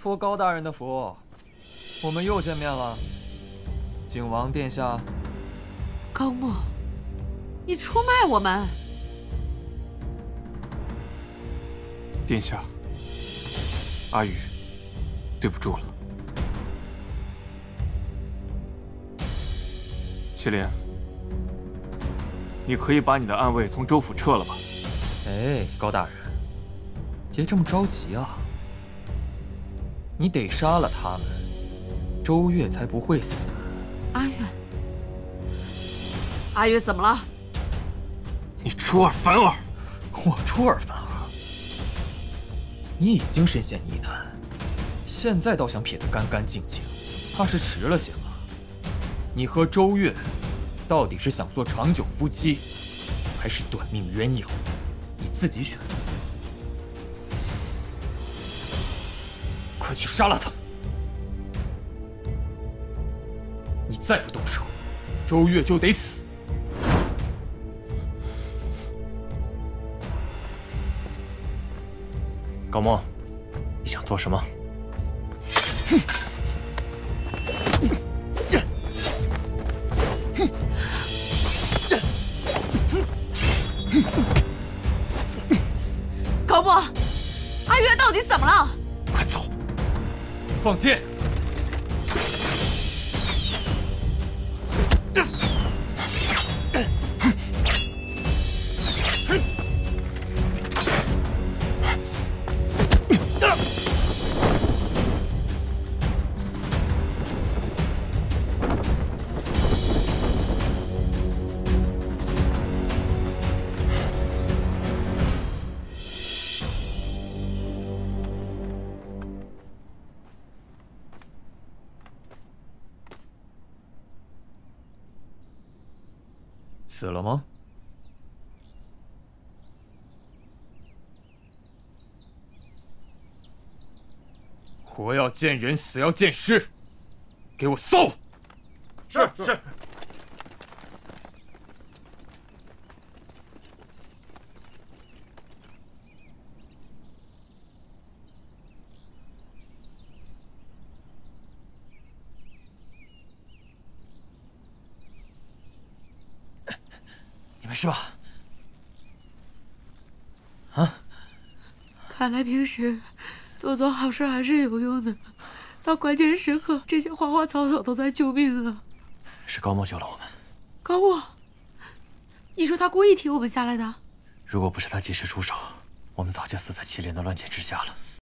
托高大人的福，我们又见面了。景王殿下，高墨，你出卖我们！殿下，阿宇，对不住了。麒麟，你可以把你的暗卫从州府撤了吧？哎，高大人，别这么着急啊！你得杀了他们，周月才不会死。阿月，阿月怎么了？你出尔反尔！我出尔反尔？你已经深陷泥潭，现在倒想撇得干干净净，怕是迟了些吧？你和周月，到底是想做长久夫妻，还是短命鸳鸯？你自己选。快去杀了他！你再不动手，周月就得死。高墨，你想做什么？哼！高墨，阿月到底怎么了？放箭！死了吗？活要见人，死要见尸，给我搜！是是。没事吧？啊！看来平时多做好事还是有用的，到关键时刻，这些花花草草都在救命啊！是高墨救了我们。高墨，你说他故意替我们下来的？如果不是他及时出手，我们早就死在麒麟的乱箭之下了。